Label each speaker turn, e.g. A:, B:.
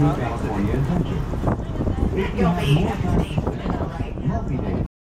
A: California adventure.